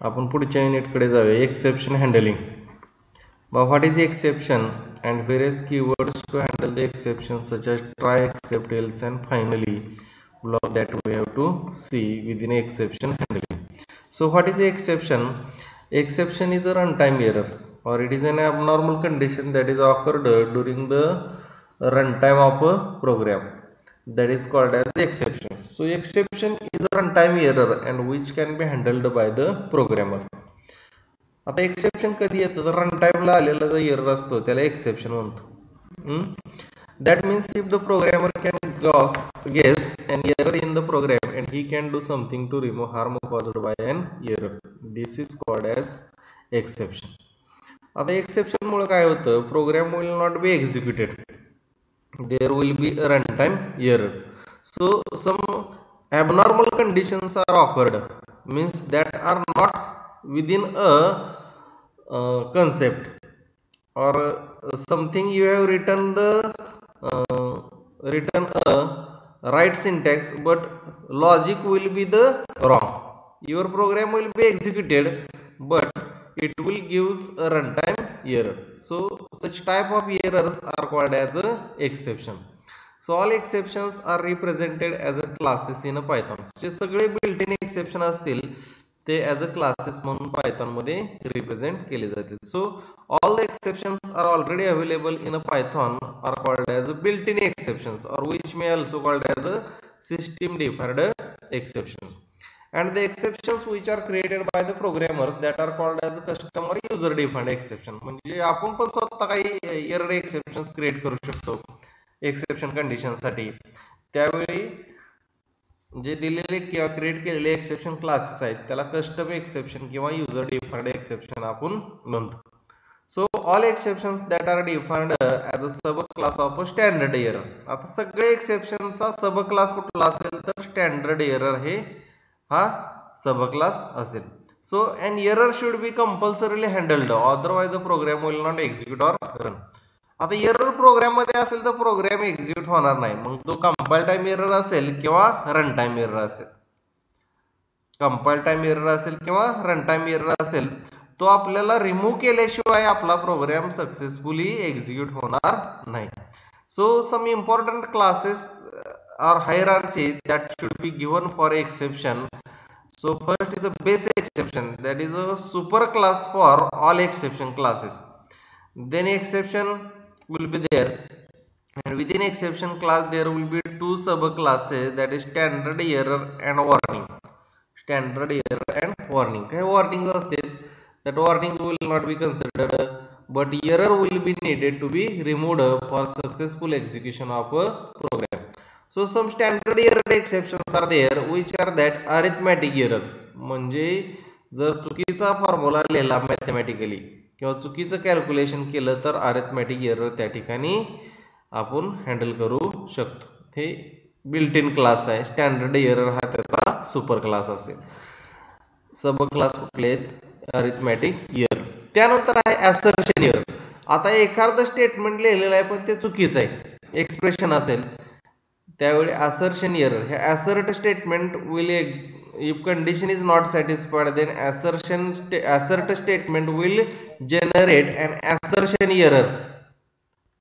आपण पुढच्या युनिटकडे जाऊया. Exception handling what is exception and various key words to handle the exception such as try except else and finally law that we have to see within exception handling so what is exception exception is a run time error or it is an abnormal condition that is occurred during the run time of a program that is called as exception So exception is a runtime error and which can be handled by the programmer. आता exception कधी येतं? तर run टाइमला आलेला जो error असतो त्याला exception म्हणतो. That means if the programmer can guess guess an error in the program and he can do something to remove harm caused by an error this is called as exception आता exception मुळे काय होतं? Program will not be executed there will be run time error So some abnormal conditions are occurred means that are not within a uh, concept. Or uh, something you have written the uh, written a right syntax but logic will be the wrong. Your program will be executed but it will gives a runtime error. So such type of errors are called as a exception. So all exceptions are represented as a classes in a python. जे सगळे built in exception असतील ते as a classes म्हणून पायथॉनमध्ये represent केले जाते so all the exceptions are already available in a Python are called as a built in exceptions or which may also called as a system defined exception and the exceptions which are created by the programmers that are called as customer user defined exception. म्हणजे आपण पण स्वतः काही error exceptions create करू शकतो. Exception कंडिशनसाठी. त्यावेळी जे दिलेले किंवा क्रिएट केलेले एक्सेप्शन क्लासेस आहेत त्याला कस्टम एक्सेप्शन किंवा युजर डिफाइंड एक्सेप्शन आपण म्हणतो. So all exception that are defined as a sub class of a standard error आता सगळे एक्सेप्शनचा सब क्लास कुठला असेल तर स्टँडर्ड एरर हे हा सब क्लास असेल. So an error should be compulsorily handled otherwise the program will not execute or run आता error प्रोग्राममध्ये असेल तर प्रोग्राम एक्झिक्यूट होणार नाही. मग तो कंपाईल टाइम एरर असेल किंवा रन टाइम एरर असेल. कंपाईल टाइम एरर असेल किंवा रन टाइम एरर असेल तो आपल्याला रिमूव्ह केल्याशिवाय आपला प्रोग्राम सक्सेसफुली एक्झिक्यूट होणार नाही. So some important classes are higher hierarchy that should be given for exception so first is a base exception that is a super class for all exception classes then exception will be there and within exception class there will be two sub classes that is standard error and warning standard error and warning काही warnings असते that warnings will not be considered but error will be needed to be removed for successful execution of a program so some standard error exceptions are there which are that arithmetic error म्हणजे जर चुकीचा formula लिहिला mathematically किंवा चुकीचं calculation केलं तर अरेथमॅटिक error त्या ठिकाणी आपण हँडल करू शकतो. हे बिल्ट इन क्लास आहे. स्टँडर्ड एरर हा त्याचा सुपर क्लास असेल. सब क्लास कुठले आहेत? अरिथमॅटिक इयर त्यानंतर आहे ऍसर्शन इयर आता एखादं स्टेटमेंट लिहिलेलं आहे पण ते चुकीचं आहे. एक्सप्रेशन असेल. त्यावेळी असर्शन इयर हे assert statement will if condition is not satisfied then assertion assert statement will generate an assertion error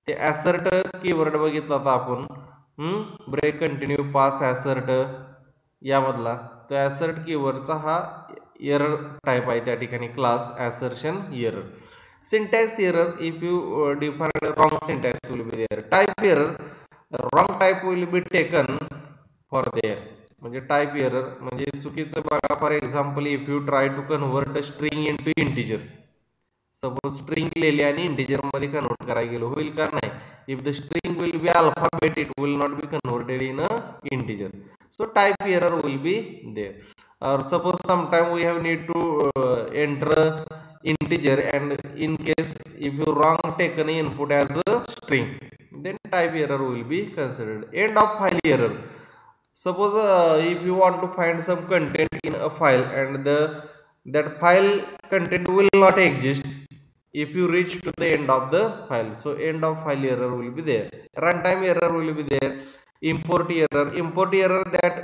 ते असर्ट कीवर्ड बघितला होता आपण. ब्रेक कंटिन्यू पास असर्ट यामधला तो असर्ट कीवर्डचा हा एरर टाईप आहे त्या ठिकाणी. Class assertion error syntax error if you define wrong syntax will be there type error wrong type will be taken for there म्हणजे टाईप एरर म्हणजे चुकीचं बघा for example if you try to convert string into integer suppose string लिहिली आणि इंटिजरमध्ये convert करायला गेलो होईल का नाही? If the string will be alphabet it will not be converted in a integer so type error will be there or suppose sometime we have need to enter integer and in case if you wrong taken input as a string then type error will be considered end of file error suppose uh, if you want to find some content in a file and the that file content will not exist if you reach to the end of the file so end of file error will be there. Runtime error will be there. Import error. Import error that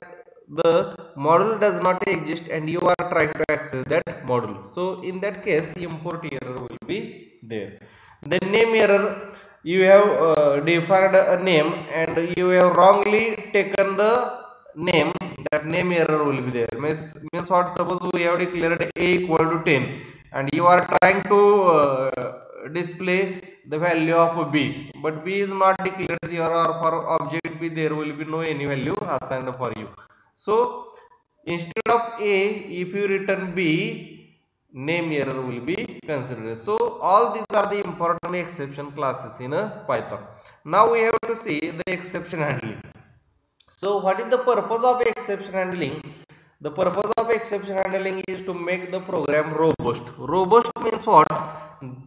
the model does not exist and you are trying to access that model. So in that case import error will be there. The name error you have uh, defined a name and you have wrongly taken the name that name error will be there. Means, means what suppose we have declared a equal to 10 and you are trying to uh, display the value of b but b is not declared here or for object b there will be no any value assigned for you. So instead of a if you return b name error will be considered. So all these are the important exception classes in a python. Now we have to see the exception handling so what is the purpose of exception handling? The purpose of exception handling is to make the program robust. Robust means what?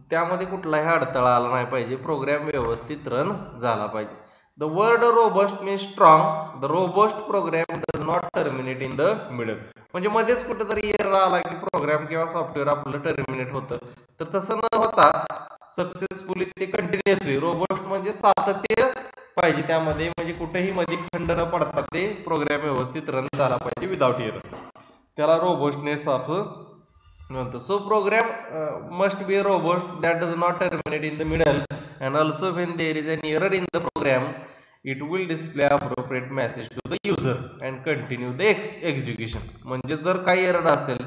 त्यामध्ये कुठलाही अडथळा आला नाही पाहिजे. Programme व्यवस्थित run झाला पाहिजे. The word robust means strong the robust program does not terminate in the middle म्हणजे मध्येच कुठेतरी एरर आला की प्रोग्राम किंवा सॉफ्टवेअर आपलं टर्मिनेट होतं. तर तसं न होता सक्सेसफुली ते कंटिन्युअसली रोबस्ट म्हणजे सातत्य पाहिजे त्यामध्ये. म्हणजे कुठेही मध्ये खंड न पडता ते प्रोग्राम व्यवस्थित रन झाला पाहिजे विदाउट एरर त्याला रोबस्टनेस ऑफ म्हणतो so program must be robust that does not terminate in the middle and also when there is an error in the program it will display appropriate message to the user and continue the ex execution म्हणजे जर काही error असेल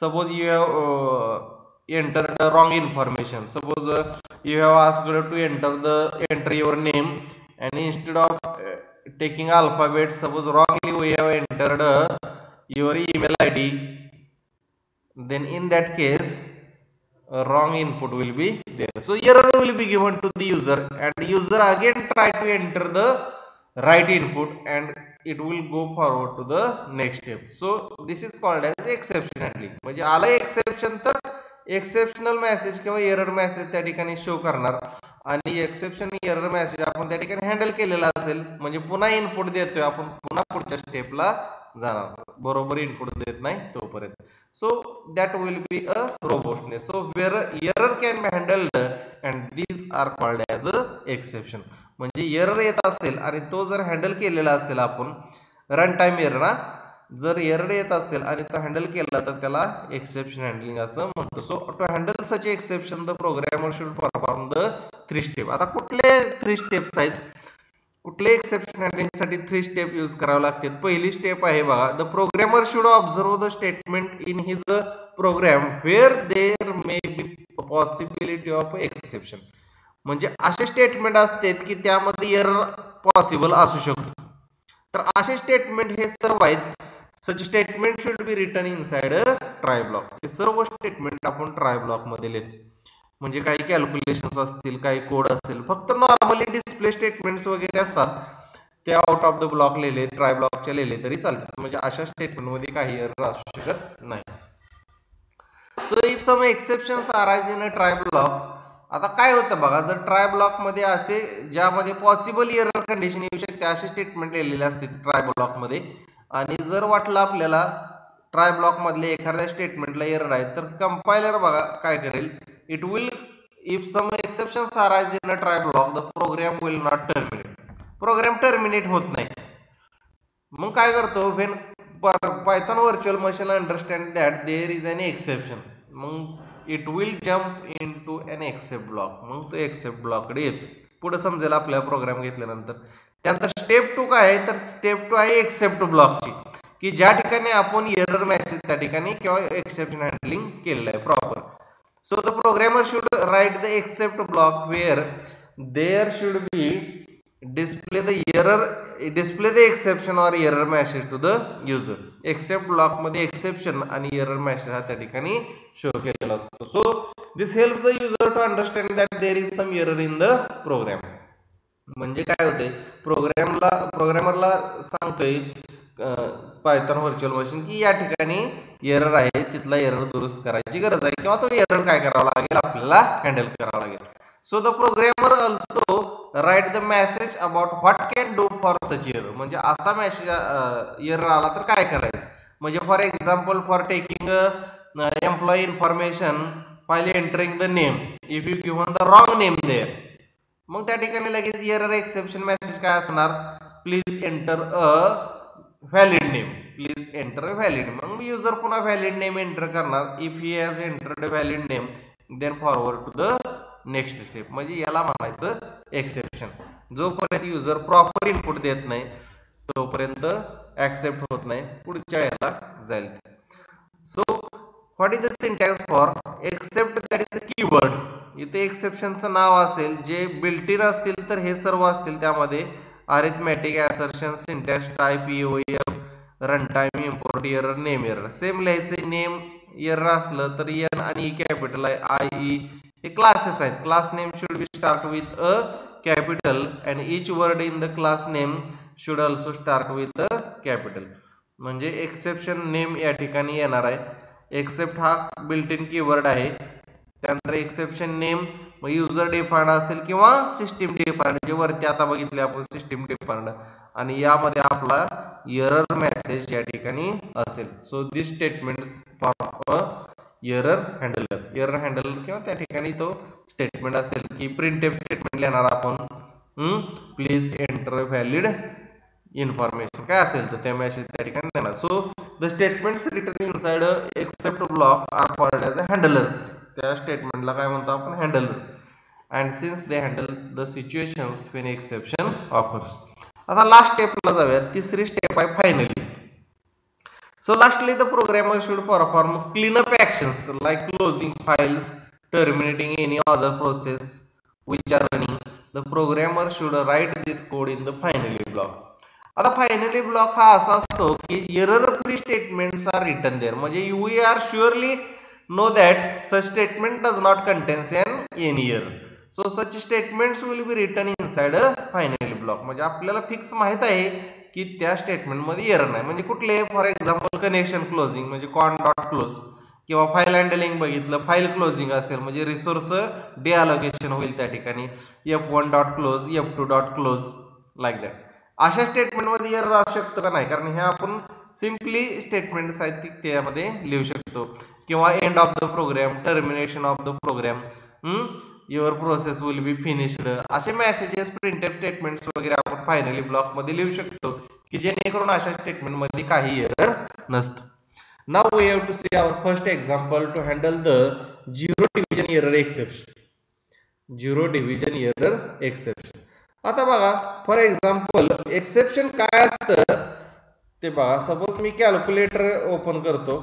suppose you have entered the wrong information suppose uh, you have asked to enter the enter your name and instead of uh, taking alphabet suppose wrongly we have entered uh, your email id then in that case a wrong input will be there so error will be given to the user and user again try to enter the right input and it will go forward to the next step so this is called as exception handling म्हणजे आला exception तर exceptional message किंवा error message त्या ठिकाणी show करणार. आणि exception error message आपण त्या ठिकाणी हँडल केलेला असेल म्हणजे पुन्हा इनपुट देतोय आपण पुन्हा पुढच्या स्टेपला जाणार बरोबर इनपुट देत नाही तोपर्यंत. So that will be a रोबोटने so where error can be handled and these are called as a exception म्हणजे एरर येत असेल आणि तो जर हँडल केलेला असेल आपण रन टाइम एरर ना जर एरर येत असेल आणि तो हँडल केला तर त्याला एक्सेप्शन हँडलिंग असं म्हणतो. So to handle such exception the programmer should perform the three step आता कुठले थ्री स्टेप्स आहेत? कुठले एक्सेप्शन हँडलिंगसाठी थ्री स्टेप यूज करावे लागतात? पहिली स्टेप आहे बघा the programmer should observe the statement in his program where there may be possibility of exception म्हणजे असे स्टेटमेंट असतात की त्यामध्ये एरर पॉसिबल असू शकतो. तर असे स्टेटमेंट हे सर्व आहेत. Such statement should be return inside try block हे सर्व स्टेटमेंट आपण ट्राय ब्लॉकमध्ये लिहितो. म्हणजे काही कॅल्क्युलेशन असतील काही कोड असेल फक्त नॉर्मली डिस्प्ले स्टेटमेंट्स वगैरे असतात. ते आउट ऑफ द ब्लॉक लिहिले ट्राय ब्लॉकच्या लिहिले तरी चालतात. म्हणजे अशा स्टेटमेंटमध्ये काही एरर असू शकत नाही. So if some exception arise in a try block आता काय होतं बघा जर ट्राय ब्लॉकमध्ये असे ज्यामध्ये पॉसिबल एरर कंडिशन येऊ शकते असे स्टेटमेंट लिहिलेले असते ट्राय ब्लॉकमध्ये आणि जर वाटलं आपल्याला ट्राय ब्लॉक मधले एखाद्या स्टेटमेंटला एरर आहे तर कंपायलर बघा काय करेल. It will if some exceptions arise in a try block the program will not terminate program terminate होत नाही. मग काय करतो? When Python virtual machine understand that there is an exception मग it will jump into an except block मग तो accept ब्लॉककडे येतो. पुढे समजेल आपल्याला प्रोग्राम घेतल्यानंतर. स्टेप टू काय आहे? तर स्टेप टू आहे एक्सेप्ट ब्लॉकची की ज्या ठिकाणी आपण error message exception handling proper so the programmer should write the except block where there should be display the error display the exception or error message to the user except block मध्ये exception error message हा show असतो. So this help the user to understand that there is some error in the program म्हणजे काय होते प्रोग्रॅमला प्रोग्रॅमरला सांगतोय Python virtual machine की या ठिकाणी एरर आहे तिथला एरर दुरुस्त करायची गरज आहे किंवा तो एरर काय करावा लागेल आपल्याला हँडल करावा लागेल. So the programmer also write the message about what can do for such error म्हणजे असा मेसेज एरर आला तर काय करायचं? म्हणजे for example for taking employee information file entering the name if you given the wrong name there मग त्या ठिकाणी लगेच एरर एक्सेप्शन मेसेज काय असणार? Please enter a valid name please enter valid मग युजर पुन्हा व्हॅलिड नेम एंटर करणार. If he has entered valid name then forward to the next step म्हणजे याला म्हणायचं एक्सेप्शन जोपर्यंत युजर प्रॉपर इनपुट देत नाही तोपर्यंत ऍक्सेप्ट होत नाही. पुढच्या याला जाईल. So what is the syntax for except that is keyword इथे एक्सेप्शनचं नाव असेल जे बिल्ट इन असतील तर हे सर्व असतील त्यामध्ये arithmetic assertion syntax type EOF run time import error name error same लिहायचे नेम एरर असलं तर एन आणि e ई कॅपिटल आहे आय ई e. हे क्लासेस आहेत. Class name should be start with a capital and each word in the class name should also start with a capital म्हणजे exception name या ठिकाणी येणार आहे. Accept हा built in keyword आहे. त्यानंतर एक्सेप्शन नेम युजर डिफाईंड असेल किंवा सिस्टीम डिफाईंड जे वरती आता बघितले आपण सिस्टीम डिफाईंड आणि यामध्ये आपला एरर मेसेज या ठिकाणी असेल. So this statement for error handler error handler किंवा त्या ठिकाणी तो स्टेटमेंट असेल की प्रिंट स्टेटमेंट लिहिणार आपण. प्लीज एंटर व्हॅलिड इन्फॉर्मेशन काय असेल तर त्या मेसेज त्या ठिकाणी देणार. So the statements return inside except block are called as a handlers त्या स्टेटमेंटला काय म्हणतो आपण? Handle and since they handle the situation when exception offers आता लास्ट स्टेपला जाऊया तिसरी स्टेप आहे finally so lastly the programmer should perform clean up action like closing files terminating any other process which are running the programmer should write this code in the finally block आता finally block हा असा असतो की error free statement are return there म्हणजे you are surely know that such statement does not contains an any error so such statements will be return inside a final block म्हणजे आपल्याला fix माहीत आहे की त्या स्टेटमेंटमध्ये एरर नाही. म्हणजे कुठले फॉर एक्झाम्पल कनेक्शन क्लोजिंग म्हणजे कॉन डॉट क्लोज किंवा फाईल हँडलिंग बघितलं फाईल क्लोजिंग असेल म्हणजे रिसोर्स डिअलोकेशन होईल त्या ठिकाणी. F one dot close F two dot close like that अशा स्टेटमेंटमध्ये एरर असू शकतो का नाही? कारण हे आपण सिम्पली स्टेटमेंट्स आहेत त्यामध्ये लिहू शकतो. किंवा end of the program termination of the program your process will be finished असे मेसेजेस प्रिंटेड स्टेटमेंट्स वगैरे आपण फायनली ब्लॉकमध्ये लिहू शकतो की जेणेकरून अशा स्टेटमेंटमध्ये काही एरर नसतं. Now we have to see our first example to handle the zero division error exception zero division error exception आता बघा फॉर एक्झाम्पल एक्सेप्शन काय असतं? ते बघा सपोज मी कॅल्क्युलेटर ओपन करतो.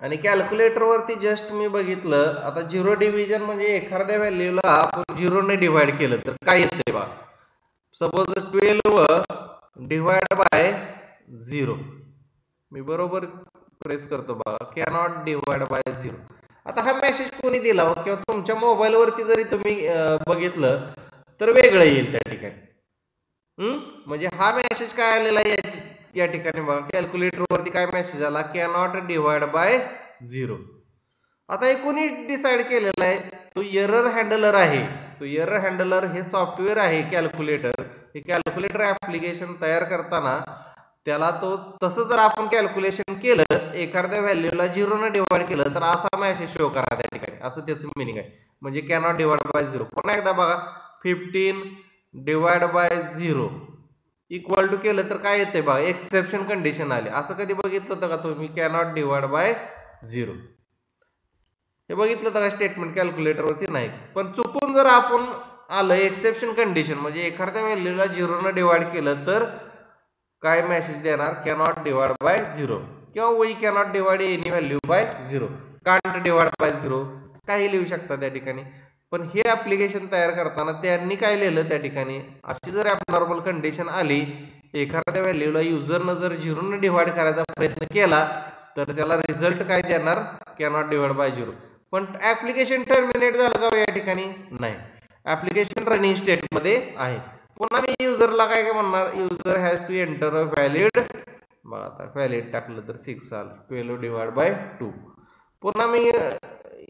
आणि कॅल्क्युलेटर वरती जस्ट मी बघितलं आता झिरो डिव्हिजन म्हणजे एखाद्या व्हॅल्यूला आपण झिरोने डिवाइड केलं तर काय येतंय बघा. Suppose twelve divide by zero मी बरोबर प्रेस करतो बघा कॅनॉट डिवाइड बाय झिरो आता हा मेसेज कोणी दिला हो? किंवा तुमच्या मोबाईलवरती जरी तुम्ही बघितलं तर वेगळं येईल त्या ठिकाणी. हम्म म्हणजे हा मेसेज काय आलेला आहे या ठिकाणी बघा कॅल्क्युलेटर वरती काय मेसेज आला? कॅनॉट डिवाइड बाय झिरो आता हे कोणी डिसाईड केलेला आहे? तो एरर हँडलर आहे. तो एरर हँडलर हे सॉफ्टवेअर आहे कॅल्क्युलेटर हे कॅल्क्युलेटर ऍप्लिकेशन तयार करताना त्याला तो तसं जर आपण कॅल्क्युलेशन केलं एखाद्या व्हॅल्यूला झिरोनं डिवाइड केलं तर असा मेसेज शो करा त्या ठिकाणी. असं त्याचं मिनिंग आहे. म्हणजे कॅनॉट डिवाइड बाय झिरो पुन्हा एकदा बघा fifteen divide by zero equal to केलं तर काय येते बघा? एक्सेप्शन कंडिशन आले. असं कधी बघितलं होतं का तुम्ही? कॅनॉट डिवाइड बाय झिरो हे बघितलं होतं का स्टेटमेंट कॅल्क्युलेटरवरती नाही. पण चुकून जर आपण आलं एक्सेप्शन कंडिशन म्हणजे एखाद्या व्हॅल्यूला झिरोनं डिवाइड केलं तर काय मेसेज देणार? कॅनॉट डिवाइड बाय झिरो किंवा we cannot divide any value by zero can't divide by zero काही लिहू शकता त्या ठिकाणी? पण हे ऍप्लिकेशन तयार करताना त्यांनी काय लिहिलं त्या ठिकाणी? अशी जर नॉर्मल कंडिशन आली एखाद्या व्हॅल्यूला युजरनं जर झिरोनं डिव्हाइड करायचा प्रयत्न केला तर त्याला रिझल्ट काय देणार? कॅनॉट डिव्हाइड बाय झिरो पण ऍप्लिकेशन टर्मिनेट झालं का हो या ठिकाणी? नाही. ऍप्लिकेशन रनिंग स्टेटमध्ये आहे. पुन्हा मी युजरला काय काय म्हणणार? User has to enter a valid बघा आता व्हॅलिड टाकलं तर सिक्स आलं. ट्वेल्व डिव्हाइड बाय टू पुन्हा मी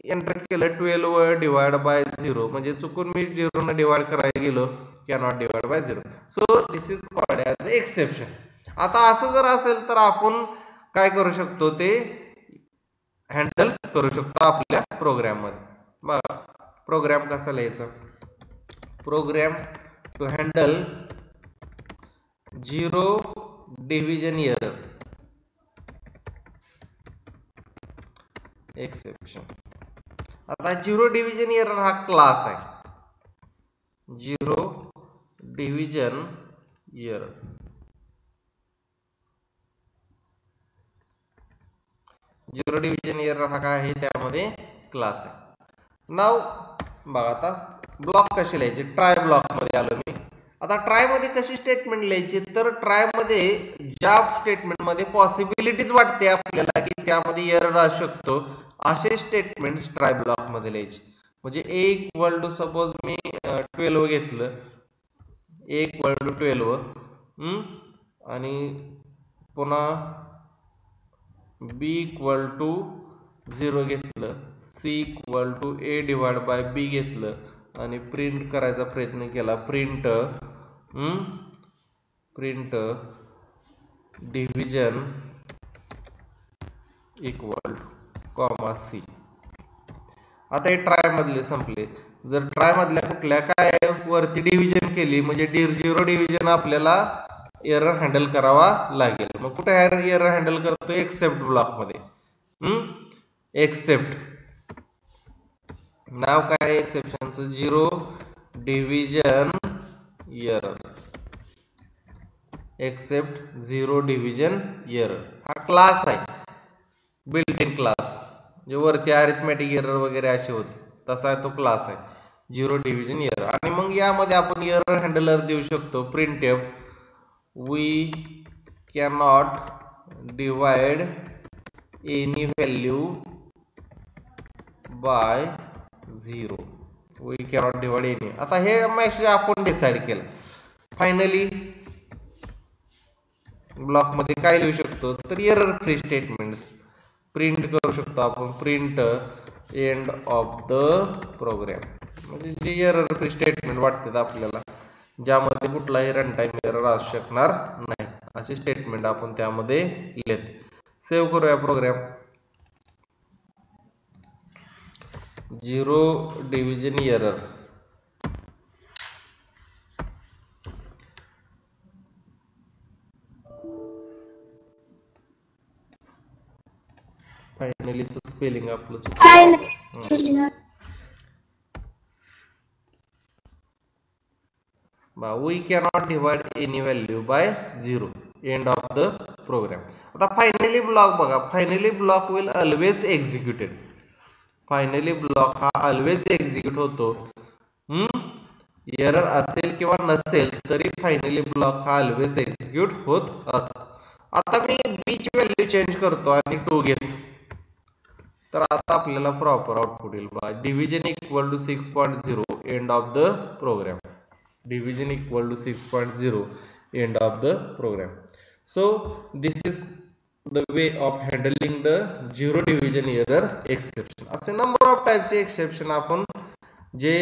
एंटर केलं ट्वेल्व डिवाइड बाय झिरो म्हणजे चुकून मी झिरोनं डिवाइड करायला गेलो cannot divide by zero so this is called as exception आता असं जर असेल तर आपण काय करू शकतो? ते हँडल करू शकतो आपल्या प्रोग्रॅममध्ये बघा प्रोग्रॅम कसा लिहायचा? Program to handle zero division error exception आता झिरो डिव्हिजन एरर हा क्लास आहे. Zero division error zero division error हा काय आहे? त्यामध्ये क्लास आहे. नाव बघा आता ब्लॉक कसे लिहायचे? ट्राय ब्लॉकमध्ये आलो मी. आता ट्रायमध्ये कशी स्टेटमेंट लिहायची? तर ट्रायमध्ये ज्या स्टेटमेंटमध्ये पॉसिबिलिटीज वाटते आपल्याला की त्यामध्ये एरर असू शकतो असे स्टेटमेंट ट्राय ब्लॉकमध्ये लिहायचे. म्हणजे ए इक्वल टू सपोज मी ट्वेल्व घेतलं. ए इक्वल टू ट्वेल्व आणि पुन्हा बी इक्वल टू झिरो घेतलं. C equal to A divide by B घेतलं. आणि प्रिंट करायचा प्रयत्न केला. Print print division equal comma C. आता हे ट्राय मधले संपले. जर ट्राय मधल्या कुठल्या काय वरती डिव्हिजन केली म्हणजे झिरो डिव्हिजन आपल्याला एरर हँडल करावा लागेल. मग कुठे एरर हँडल करतो एक्सेप्ट ब्लॉकमध्ये. एक्सेप्ट. नाव काय एक्सेप्शनचं? Zero division error. Except zero division error हा क्लास आहे. बिल्ट इन क्लास जे वरती अरिथमॅटिक एरर वगैरे असे होते तसा आहे तो क्लास आहे. झिरो डिव्हिजन एरर आणि मग यामध्ये आपण एरर हँडलर देऊ शकतो. Print F we cannot divide any value by zero we cannot divide any आता हे मेसेज आपण डिसाईड केलं. फायनली ब्लॉकमध्ये काय लिहू शकतो? तर एरर फ्री स्टेटमेंट्स प्रिंट करू शकतो आपण. Print end of the program म्हणजे जे एरर फ्री स्टेटमेंट वाटतात आपल्याला ज्यामध्ये कुठलाही रन टाइम एरर असू शकणार नाही. असे स्टेटमेंट आपण त्यामध्ये लिहित सेव्ह करूया प्रोग्राम झिरो डिव्हिजन एरर फायनलीच स्पेलिंग आपलं we cannot divide any value by zero end of the program आता फायनली ब्लॉक बघा. Finally block will always executed finally block हा ऑलवेज एक्झिक्यूट होतो. एरर असेल किंवा नसेल तरी फायनली ब्लॉक हा ऑलवेज एक्झिक्यूट होत असतो. आता मी बी ची व्हॅल्यू चेंज करतो आणि टू घेतो. तर आता आपल्याला प्रॉपर आउटपुट येईल बघा. Division equal to six point zero end of the program division equal to six point zero end of the program so this is the way of handling the zero division error exception असे number of टाईपचे exception आपण जे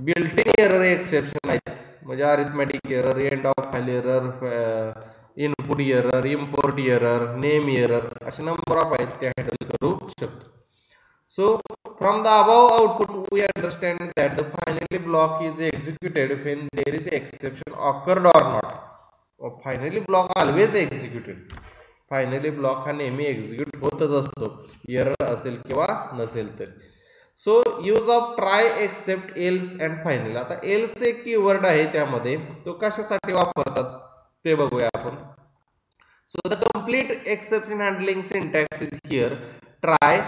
built in error exception आहेत म्हणजे arithmetic error end of file error input error import error name error असे number of आहेत ते करू शकतो. So from the above output we understand that the finally block is executed when there is exception occurred or not finally block always executed finally block हा नेहमी execute होतच असतो. Error असेल किंवा नसेल तर. So use of try except else and final आता else एक की वर्ड आहे त्यामध्ये. तो कशासाठी वापरतात? ते बघूया आपण. So the complete exception handling syntax is here. Try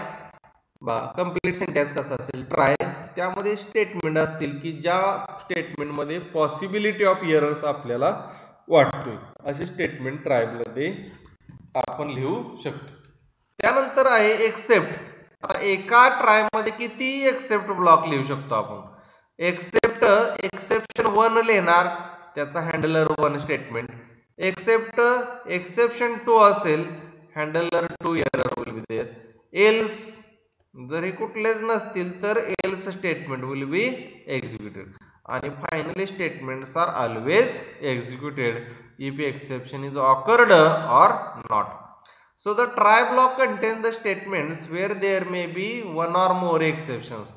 बा कंप्लीट सेंटेन्स कसा असेल? ट्राय त्यामध्ये स्टेटमेंट असतील की ज्या स्टेटमेंटमध्ये पॉसिबिलिटी ऑफ इयरर्स आपल्याला वाटतोय असे स्टेटमेंट ट्रायमध्ये आपण लिहू शकतो. त्यानंतर आहे एक्सेप्ट आता एका ट्रायमध्ये किती एक्सेप्ट ब्लॉक लिहू शकतो आपण? एक्सेप्ट एक्सेप्शन वन लिहिणार. त्याचा handler one statement except exception two असेल handler two error will be there else जर हे कुठलेच नसतील तर else statement will be executed आणि finally statements are always executed if exception is occurred or not. So the try block contains the statements where there may be one or more exceptions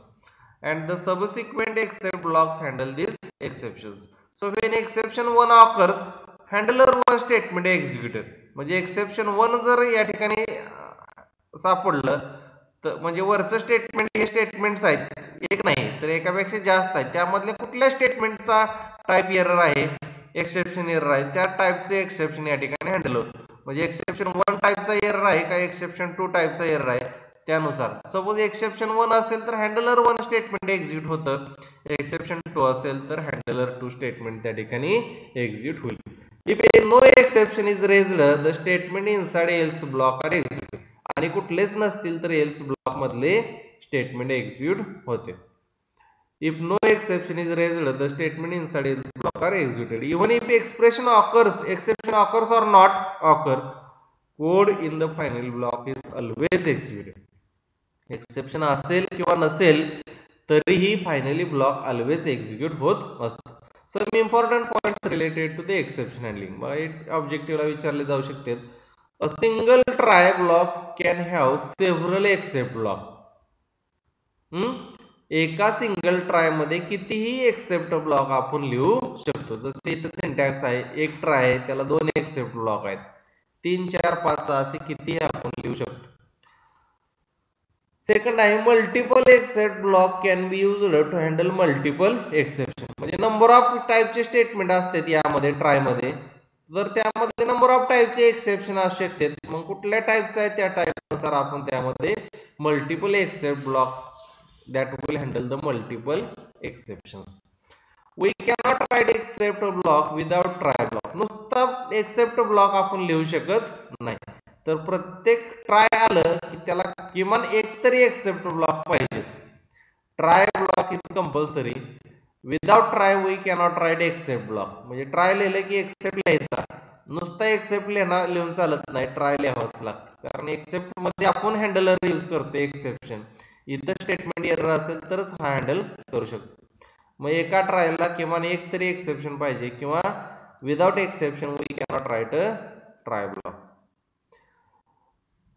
and the subsequent except blocks handle these exceptions. So when exception 1 occurs, handler one statement executed. म्हणजे exception one जर या ठिकाणी सापडलं तर म्हणजे वरचं statement हे statements आहेत. एक नाही तर एकापेक्षा जास्त आहेत त्यामधल्या कुठल्या स्टेटमेंटचा टाईप एरर आहे? एक्सेप्शन एरर आहे. त्या टाईपचे एक्सेप्शन या ठिकाणी हँडल होत म्हणजे एक्सेप्शन वन टाईपचा एरर आहे का एक्सेप्शन टू टाईपचा एरर आहे? त्यानुसार. सपोज एक्सेप्शन वन असेल तर हँडलर वन स्टेटमेंट एक्झिट होतं. एक्सेप्शन टू असेल तर हँडलर टू स्टेटमेंट त्या ठिकाणी एक्झिट होईल. If a no exception is raised, the statement inside else block are executed. आणि कुठलेच नसतील तर एल्स ब्लॉक मधले स्टेटमेंट एक्झिक्यूट होते. If no exception is raised the statement inside else block are executed even if expression occurs exception occurs or not occur code in the final block is always executed exception असेल किंवा नसेल तरीही finally block always execute होत असतो. Some important points related to the exception handling मग ऑब्जेक्टिव्हला विचारले जाऊ शकते. A single try block can have several except block एका सिंगल ट्रायमध्ये कितीही एक्सेप्ट ब्लॉक आपण लिहू शकतो. जसे इथं सिंटॅक्स आहे एक ट्राय आहे त्याला दोन एक्सेप्ट ब्लॉक आहेत. तीन चार पाच सहा असे कितीही आपण लिहू शकतो. सेकंड आहे multiple except block can be use to handle multiple exception म्हणजे नंबर ऑफ टाईपचे स्टेटमेंट असतात यामध्ये ट्रायमध्ये. जर त्यामध्ये नंबर ऑफ टाईपचे एक्सेप्शन असू शकतात मग कुठल्या टाईपचा आहे त्या टाईपनुसार आपण त्यामध्ये multiple except block that will handle the multiple exceptions we cannot write except block without try block नुसता एक्सेप्ट ब्लॉक आपण लिहू शकत नाही. तर प्रत्येक ट्राय आलं की त्याला किमान एक तरी एक्सेप्ट ब्लॉक पाहिजेच. Try block is compulsory without try we cannot write except block म्हणजे ट्राय लिहिलं की एक्सेप्ट लिहायचा. नुसता एक्सेप्ट लिहिणार लिहून चालत नाही. ट्राय लिहावंच लागतं. कारण एक्सेप्टमध्ये आपण हँडलर यूज करतो एक्सेप्शन इथं स्टेटमेंट एरर असेल तरच हा हँडल करू शकतो. मग एका ट्रायलला किमान एक तरी एक्सेप्शन पाहिजे किंवा without exception we cannot write a try block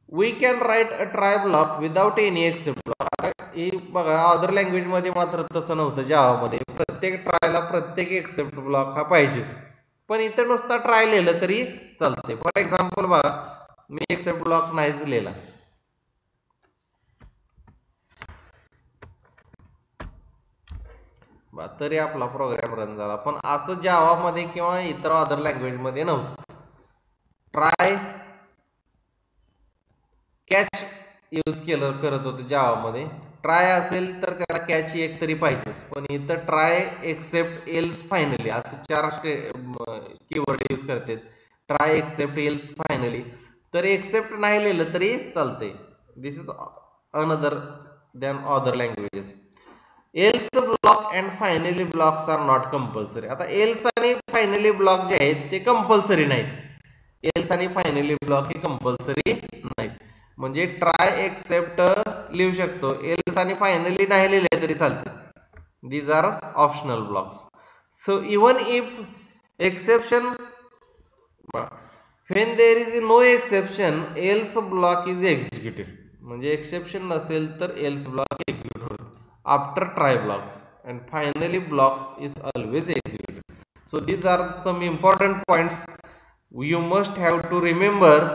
we can write a try block without any except block ही बघा अदर लँग्वेजमध्ये मात्र तसं नव्हतं जावामध्ये प्रत्येक ट्रायला प्रत्येक एक्सेप्ट ब्लॉक हा पाहिजेच. पण इथं नुसता ट्राय लिहिलं तरी चालते फॉर एक्झाम्पल बघा मी एक्सेप्ट ब्लॉक नाहीच लिहिला. तरी आपला प्रोग्राम रन झाला. पण असं जावामध्ये किंवा इतर अदर लँग्वेजमध्ये नव्हतं. ट्राय कॅच यूज केलं करत होतो जावामध्ये ट्राय असेल तर त्याला कॅच एक तरी पाहिजेच. पण इथं ट्राय एक्सेप्ट एल्स फायनली असं चार कीवर्ड यूज करतात ट्राय एक्सेप्ट एल्स फायनली तर एक्सेप्ट नाही लिहिलं तरी चालते this is another than other languages else block and finally blocks are not compulsory आता एल्स आणि फायनली ब्लॉक जे आहेत ते कंपल्सरी नाहीत. एल्स आणि फायनली ब्लॉक हे कंपल्सरी म्हणजे ट्राय एक्सेप्ट लिहू शकतो. एल्स आणि फायनली नाही लिहिले तरी चालते. These are optional blocks so even if exception when there is no exception else block is executive म्हणजे एक्सेप्शन नसेल तर एल्स ब्लॉक एक्झिक्युट होतो after try blocks and finally blocks is always executive so these are some important points you must have to remember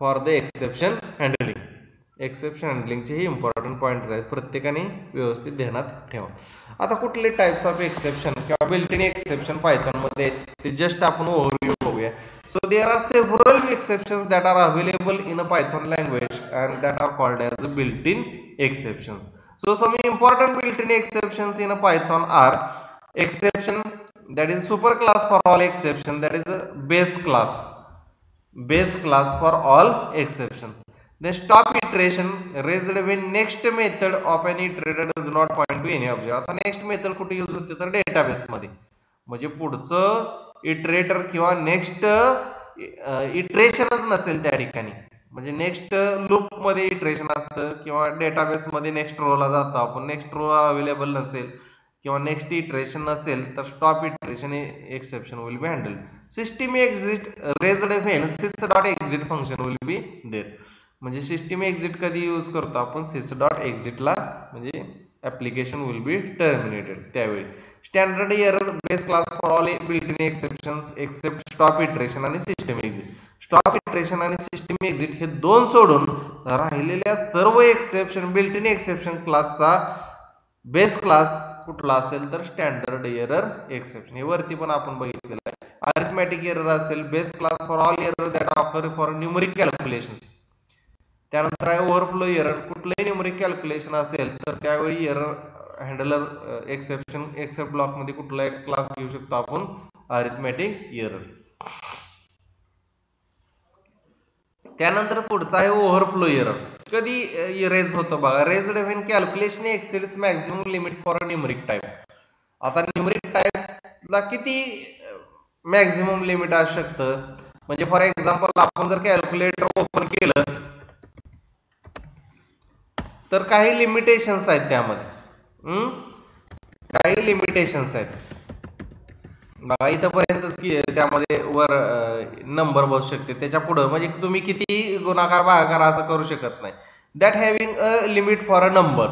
for the exception handling exception हँडलिंगचे हे important points आहेत. प्रत्येकाने व्यवस्थित ध्यानात ठेवा. आता कुठले टाइप्स ऑफ एक्सेप्शन किंवा बिल्टिन एक्सेप्शन पायथॉनमध्ये ते जस्ट आपण ओव्हरव्ह्यू बघूया. So there are several exception that are available in a Python language and that are called as a built in exceptions so some important built-in in Python are exception that is super class for all exception that is a is class base class for all exception. The stop iteration raised when next method of an iterator does not point to any object. आता next method कुठे use होते तर database मध्ये म्हणजे पुढचं iterator किंवा next इटरेशनच नसेल त्या ठिकाणी म्हणजे नेक्स्ट लूपमध्ये इटरेशन असतं किंवा डेटाबेस मध्ये नेक्स्ट रोला जातो आपण नेक्स्ट रो अवेलेबल नसेल किंवा नेक्स्ट इटरेशन नसेल तर stop iteration exception will be handle system exit raised when sys dot exit function will be there म्हणजे सिस्टीम एक्झिट कधी यूज़ करतो आपण? सिस डॉट एक्झिटला म्हणजे ऍप्लिकेशन विल बी टर्मिनेटेड त्यावेळी. Standard error base class for all built in exceptions except stop iteration आणि system exit stop iteration आणि सिस्टीम एक्झिट हे दोन सोडून राहिलेल्या सर्व एक्सेप्शन बिल्ट इन एक्सेप्शन क्लासचा बेस क्लास कुठला असेल तर स्टँडर्ड एरर एक्सेप्शन हे वरती पण आपण बघितलेलं आहे. अरिथमॅटिक एरर असेल base class for all error that offer for numeric calculation त्यानंतर आहे ओव्हरफ्लो एरर कुठलंही न्यूमरिक कॅल्क्युलेशन असेल तर त्यावेळी एरर हँडलर एक्सेप्शन एक्सेप्ट ब्लॉकमध्ये कुठला एक क्लास घेऊ शकतो आपण? अरिथमॅटिक एरर त्यानंतर पुढचा आहे ओव्हरफ्लो एरर कधी इरेज होतं बघा. Raise when calculation exceed maximum limit for numeric type आता न्युमरिक टाईपला किती मॅक्झिमम लिमिट असू शकतं? म्हणजे फॉर एक्झाम्पल आपण जर कॅल्क्युलेटर ओपन केलं तर काही लिमिटेशन्स आहेत त्यामध्ये. काही लिमिटेशन्स आहेत. बघा इथंपर्यंतच की त्यामध्ये वर नंबर बसू शकते. त्याच्या पुढं म्हणजे तुम्ही किती गुणाकार भागाकार असं करू शकत नाही. That having a limit for a number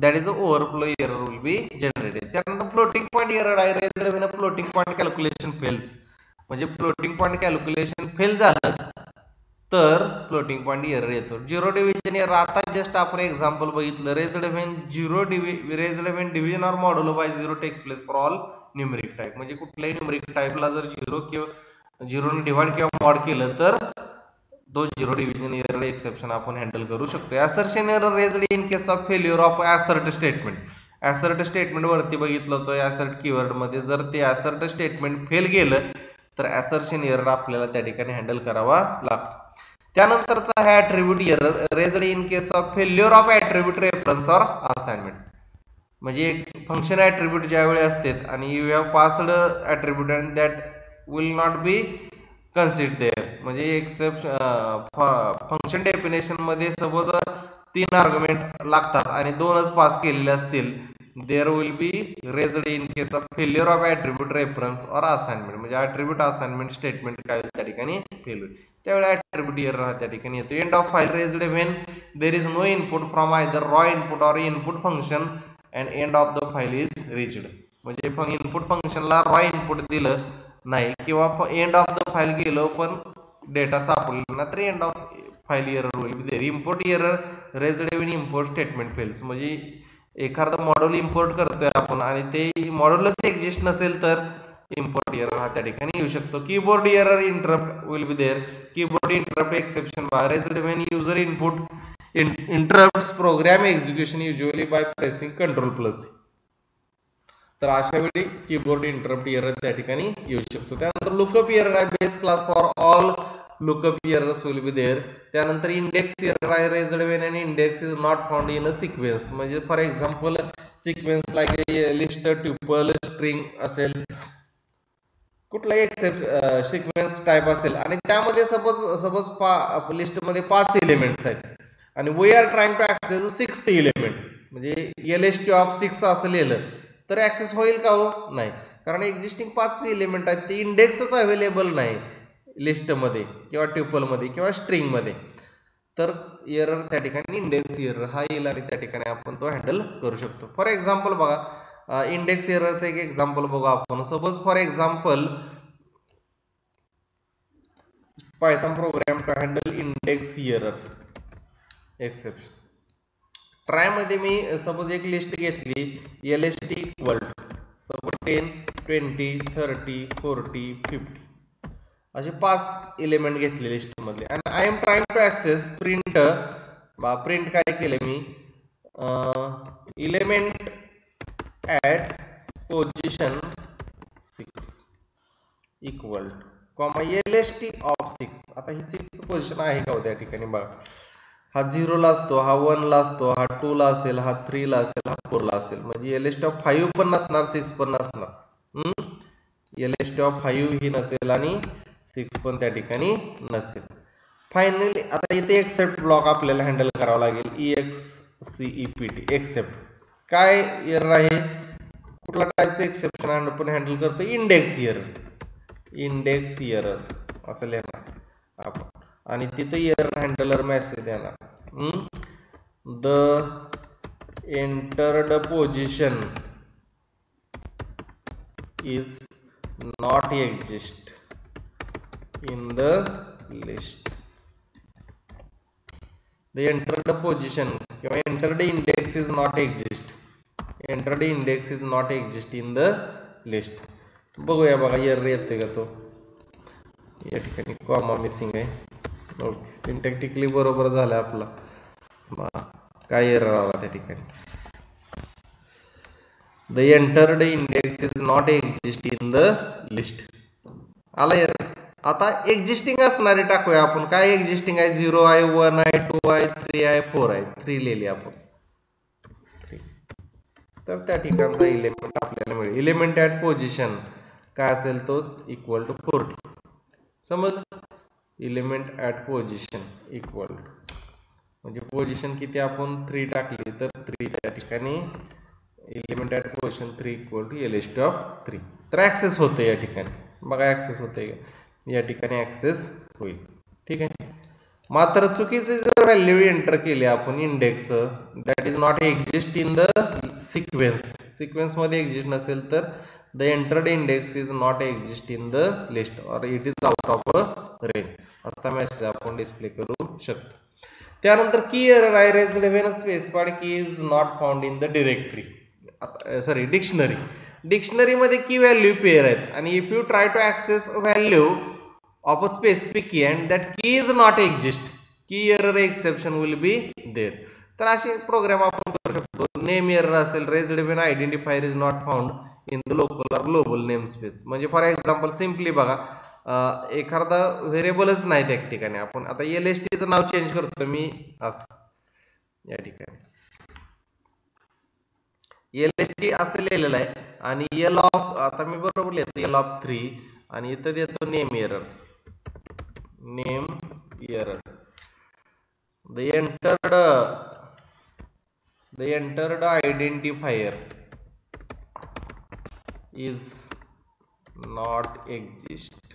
that is a overflow error will be generated त्यानंतर फ्लोटिंग पॉईंट एरर आहे. Raised floating point calculation fails म्हणजे फ्लोटिंग पॉईंट कॅल्क्युलेशन फेल झालं तर फ्लोटिंग पॉईंट एरर येतो. झिरो डिव्हिजन एरर आता just आपण example बघितलं. Raised when zero डिव्हि raised when division or modulo by zero takes place for all numeric type म्हणजे कुठल्याही numeric टाईपला जर झिरो किंवा झिरोने डिवाइड किंवा मॉड केलं तर तो झिरो डिव्हिजन एरर एक्सेप्शन आपण हँडल करू शकतो assertion error raised in case of failure of assert statement assert statement वरती बघितलं होतं ऍसर्ट कीवर्डमध्ये जर ते ऍसर्ट स्टेटमेंट फेल गेलं तर ऍसर्शन एरर आपल्याला त्या ठिकाणी हँडल करावा लागतो. त्यानंतरचा हा attribute error raised in case of failure of attribute reference or assignment म्हणजे एक फंक्शन ॲट्रिब्यूट ज्यावेळी असते आणि you have passed attribute and that will not be considered there म्हणजे एक्सेप्ट फंक्शन डेफिनेशनमध्ये सपोज तीन आर्ग्युमेंट लागतात आणि दोनच पास केलेले असतील there will be raised in case of failure of attribute reference or assignment म्हणजे ॲट्रिब्यूट असाइनमेंट स्टेटमेंट काय त्या ठिकाणी फेल होईल. त्यावेळी ॲट्रिब्यूट एरर त्या ठिकाणी येतो. End of file raised when there is no input from either raw input or input function and end of the file is reached म्हणजे इनपुट फंक्शनला रॉ इनपुट दिलं नाही किंवा एंड ऑफ द फाईल गेलो पण डेटा सापडला ना तर एंड ऑफ फाईल एरर होईल. There import error raised in import statement fails म्हणजे एखादं मॉड्यूल इम्पोर्ट करतोय आपण आणि ते मॉड्यूलच एक्झिस्ट नसेल तर इम्पोर्ट एरर हा त्या ठिकाणी येऊ शकतो. Keyboard error interrupt will be there keyboard interrupt exception raised when user input interrupt program execution usually by pressing control plus तर अशा वेळी कीबोर्ड इंटरप्ट एरर त्या ठिकाणी येऊ शकतो. त्यानंतर लुकअप एरर आहे. Base class for all lookup errors will be there त्यानंतर इंडेक्स एरर आहे. Raised when and index is not found in a sequence म्हणजे for example sequence like list tuple string असेल. कुठलाही एक्सेप्ट सिक्वेन्स टाईप असेल. आणि त्यामध्ये suppose suppose पा लिस्टमध्ये पाच इलिमेंट्स आहेत. आणि we are trying to access six element म्हणजे L S T of six असं लिहिलं. तर ऍक्सेस होईल का हो? नाही. कारण एक्झिस्टिंग पाच इलिमेंट आहेत. ते इंडेक्सच अवेलेबल नाही लिस्टमध्ये किंवा ट्युपलमध्ये किंवा स्ट्रिंगमध्ये तर एरर त्या ठिकाणी इंडेक्स एरर हा येईल आणि त्या ठिकाणी आपण तो हँडल करू शकतो. फॉर एक्झाम्पल बघा इंडेक्स एररचं एक एक्झाम्पल बघू आपण. Suppose for example Python program to handle index error exception ट्रायमध्ये मी सपोज एक लिस्ट घेतली L S T equal suppose ten twenty thirty forty fifty असे पाच एलिमेंट घेतले लिस्ट मधले. आणि I am trying to access print print काय केलं मी? Element at position six equal comma L S T of six आता ही सिक्स पोझिशन आहे का त्या ठिकाणी? बघा. हा झिरोला असतो हा वनला असतो हा टू ला असेल हा थ्रीला असेल हा फोर ला असेल. म्हणजे L S T of five पण नसणार सिक्स पण नसणार. L S T of five ही नसेल आणि सिक्स पण त्या ठिकाणी नसेल. फायनली आता इथे एक्सेप्ट ब्लॉक आपल्याला हँडल करावा लागेल. E X C E P T except काय एरर आहे? कुठला टाईपचं एक्सेप्शन आपण हँडल करतो. इंडेक्स एरर इंडेक्स एरर असं लिहिणार. आपण. आणि तिथे एरर हँडलर मेसेज देणार. The entered position is not exist in the list the entered position किंवा entered index is not exist entered index is not exist in the list बघूया बघा error येतोय का तो? या ठिकाणी कॉमा मिसिंग आहे. ओके सिंटॅक्टिकली बरोबर झालं आपला. काय एरर आला त्या ठिकाणी? The entered index is not exist in the list आला एरर आता एक्झिस्टिंग असणारे टाकूया आपण. काय एक्झिस्टिंग आहे? झिरो आहे वन आहे टू आहे थ्री आहे फोर आहे. थ्री लिहिली आपण. तर त्या ठिकाणचा इलेमेंट आपल्याला मिळेल इलेमेंट ॲट पोझिशन काय असेल तो इक्वल टू फोर्टी समज element at position equal to म्हणजे पोझिशन किती आपण थ्री टाकली तर थ्री त्या ठिकाणी element at position three equal to L S T of three तर ऍक्सेस होते या ठिकाणी. बघा ऍक्सेस होते या ठिकाणी ऍक्सेस होईल. ठीक आहे? मात्र चुकीचे जर व्हॅल्यू एंटर केली आपण index that is not exist in the sequence सिक्वेन्समध्ये exist नसेल तर the entered index is not exist in the list और it is out of a range असा मेसेज आपण डिस्प्ले करू शकतो. त्यानंतर key error I raise when specified key is not found in the directory sorry dictionary dictionary मध्ये key value pair आहेत. आणि if you try to access value of a specific key and that key is not exist key error exception will be there तर असे program आपण करू शकतो. Name error असेल raised when identifier is not found in the local or global name space म्हणजे for example simply बघा एखादा व्हेरिएबलच नाही त्या ठिकाणी. आपण आता एल एस टीचं नाव चेंज करतो मी. असं. या ठिकाणी. एल एस टी असं लिहिलेलं आहे. आणि एल ऑफ आता मी बरोबर लिहितो एल ऑफ थ्री आणि इथं देतो name error name error the entered the entered identifier is not exist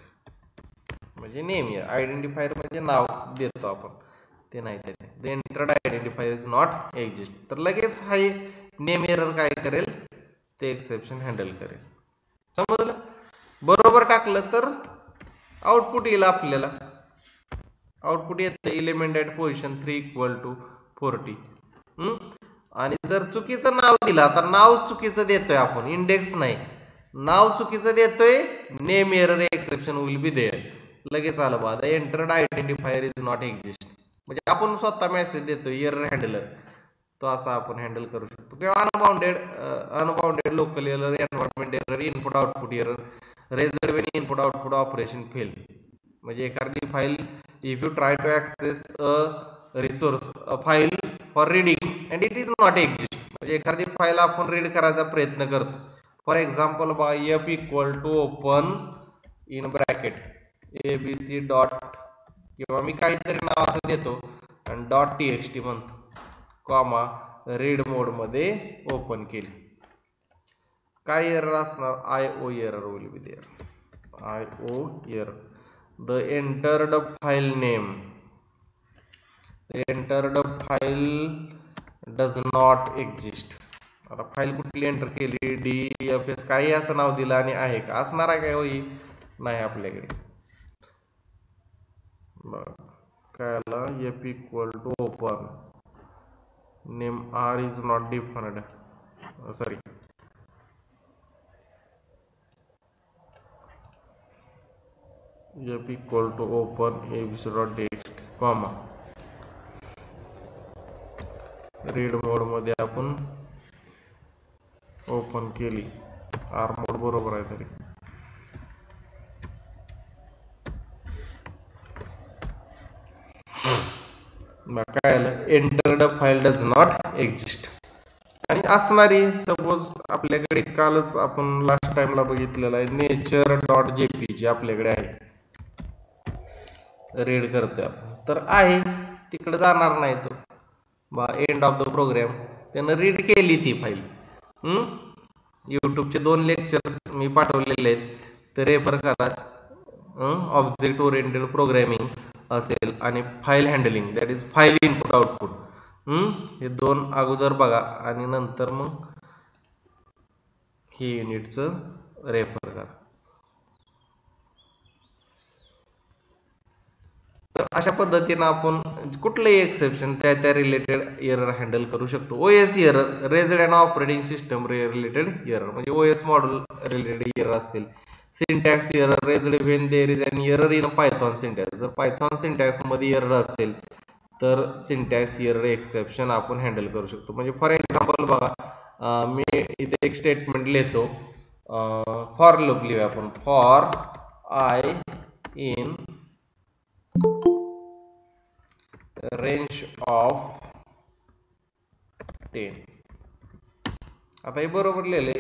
म्हणजे नेम आयडेंटिफायर म्हणजे नाव देतो आपण. ते नाही त्याने the entered identifier is not exist तर लगेच हा नेम एरर काय करेल? ते एक्सेप्शन हँडल करेल. समजलं? बरोबर टाकलं तर आउटपुट येईल आपल्याला. आउटपुट येतं element at position three equal to forty आणि जर चुकीचं नाव दिला तर नाव चुकीचं देतोय आपण इंडेक्स नाही. नाव चुकीचं देतोय name error exception will be there लगेच आलं बा the entered identifier is not exist म्हणजे आपण स्वतः मेसेज देतोय एरर हँडलर तो असा आपण हँडल करू शकतो. किंवा unbounded unbounded local error environment error input output error raiser when input output operation fail म्हणजे एखादी file if you try to access a resource file for reading and it is not exist म्हणजे एखादी file आपण read करायचा प्रयत्न करतो. For example by F equal to open in bracket A B C dot किंवा मी काहीतरी नाव असं देतो आणि डॉट टी एक्स टी म्हणतो कॉमा रीड मोडमध्ये ओपन केली. काय एरर असणार? I O error will be there I O error the entered file name entered file does not exist आता फाईल कुठली एंटर केली? डी एफ एस काही असं नाव दिलं आणि आहे का? असणार आहे काय होई नाही आपल्याकडे. काय आलं F equal to open name R is not defined sorry F equal to open ABC dot dat comma read मोडमध्ये आपण ओपन केली. आर मोड बरोबर आहे तरी. काय आलं? Entered file does not exist आणि असणारी सपोज आपल्याकडे कालच आपण लास्ट टाइमला बघितलेलं आहे नेचर डॉट जेपीजी आपल्याकडे आहे. रीड करतोय आपण. तर आहे तिकडे जाणार नाही तो. बा एंड ऑफ द प्रोग्राम त्यानं रीड केली ती फाईल युट्यूबचे दोन लेक्चर्स मी पाठवलेले आहेत. ते रेफर करा. ऑब्जेक्ट ओरिएंटेड प्रोग्रॅमिंग असेल आणि file handling that is file input output हे दोन अगोदर बघा आणि नंतर मग हे युनिटचं रेफर करा. तर अशा पद्धतीनं आपण कुठलंही एक्सेप्शन त्या त्या रिलेटेड एरर हँडल करू शकतो. OS error raised and operating system related error म्हणजे ओएस मॉडेल रिलेटेड एरर असतील. Syntax error raised when there is an error in Python syntax जर पायथॉन सिंटॅक्समध्ये एरर असेल तर सिंटॅक्स एरर एक्सेप्शन आपण handle करू शकतो. म्हणजे फॉर एक्झाम्पल बघा मी इथे एक स्टेटमेंट लिहितो. फॉर लूप लिहूया आपण. For i in range of ten आता हे बरोबर लिहिले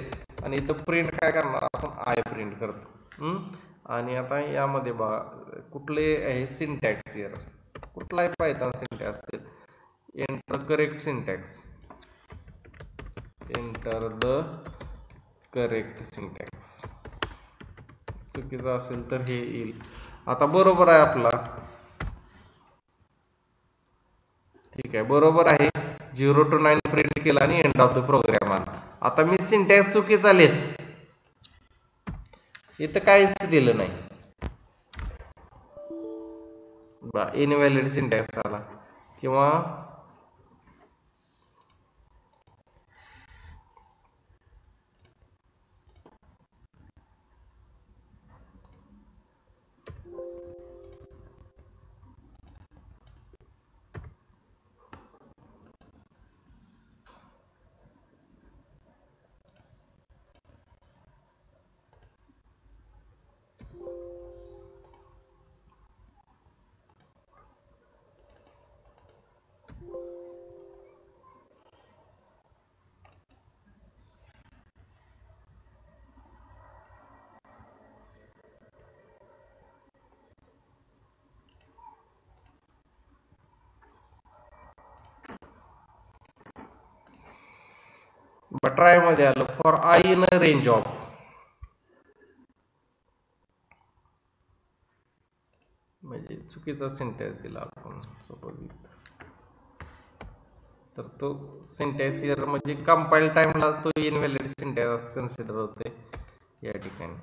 आणि इथं प्रिंट काय करणार? आपण आय प्रिंट करतो. आणि आता यामध्ये बघा कुठले आहे सिंटॅक्स इयर कुठलाही पायथॉन सिंटॅक्स असेल. Enter correct syntax enter the correct syntax चुकीचं असेल तर हे येईल. आता बरोबर आहे आपला. ठीक आहे. बरोबर आहे. झिरो टू नाईन प्रिंट केला आणि एंड ऑफ द प्रोग्राम आला. आता मी सिंटॅक्स चुकीचा लिहित. इथं काहीच दिलं नाही. बा इनव्हॅलिड सिंटॅक्स आला. किंवा ट्रायमध्ये आलं. For i in a range of म्हणजे चुकीचा सेंटेन्स दिला आपण तर तो सेंटेन्स इयर म्हणजे कंपाईल टाइमला तो इनव्हॅलिड सेंटेन्स कन्सिडर होते या ठिकाणी.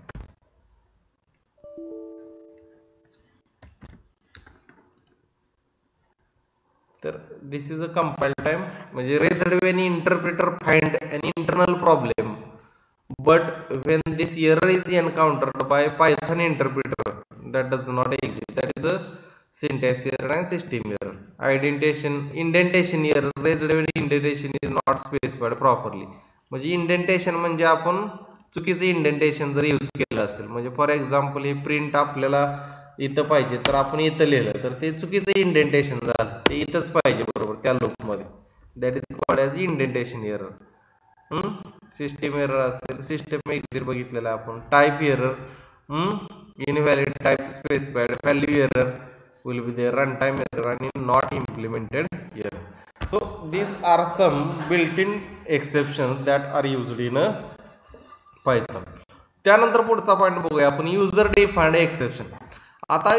तर this is a compile time म्हणजे raised when interpreter find an internal problem but when this error is encountered by python interpreter that does not exist that is a syntax error and system error indentation indentation error raised when indentation is not specified properly म्हणजे indentation म्हणजे आपण चुकीचं indentation जर use केलं असेल म्हणजे for example हे print आपल्याला इथं पाहिजे तर आपण इथं लिहिलं तर ते चुकीचं इंडेंटेशन झालं ते इथंच पाहिजे बरोबर त्या लूपमध्ये that is called as indentation error system error असेल सिस्टम एक्झिट बघितलेला आपण. Type error invalid type specified value error will be there run time error आणि not implemented error so these are some built in exception that are used in a त्यानंतर पुढचा point बघूया आपण. User defined exception आता